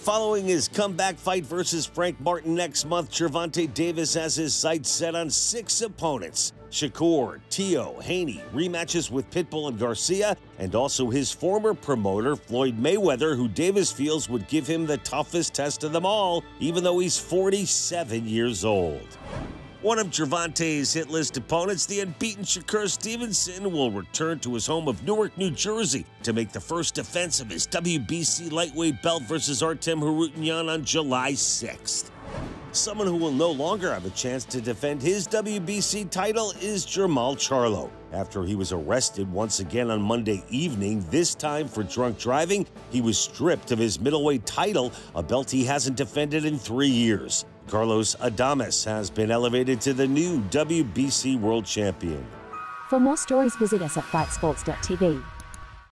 Following his comeback fight versus Frank Martin next month, Gervonta Davis has his sights set on six opponents. Shakur, Tio, Haney, rematches with Pitbull and Garcia, and also his former promoter, Floyd Mayweather, who Davis feels would give him the toughest test of them all, even though he's 47 years old. One of Gervonta's hit list opponents, the unbeaten Shakur Stevenson, will return to his home of Newark, New Jersey to make the first defense of his WBC lightweight belt versus Artem Harutyunyan on July 6th. Someone who will no longer have a chance to defend his WBC title is Jermall Charlo. After he was arrested once again on Monday evening, this time for drunk driving, he was stripped of his middleweight title, a belt he hasn't defended in three years. Carlos Adames has been elevated to the new WBC World Champion. For more stories, visit us at fightsports.tv.